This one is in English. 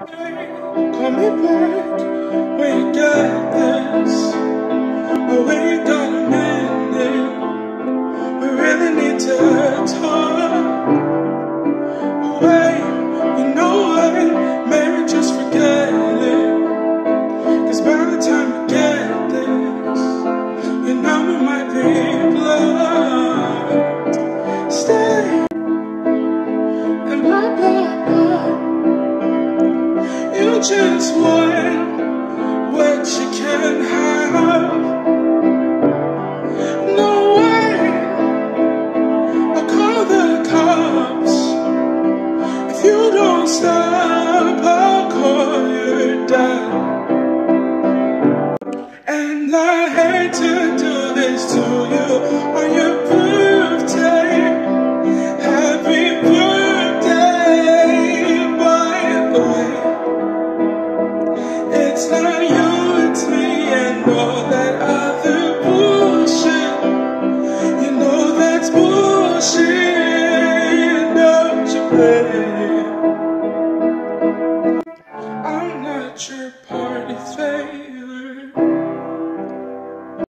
Call me back you get this. We got minute. We really need to talk. You just want what you can have. No way. I'll call the cops. If you don't stop, I'll call your dad. And I hate to do this to you on your bullshit,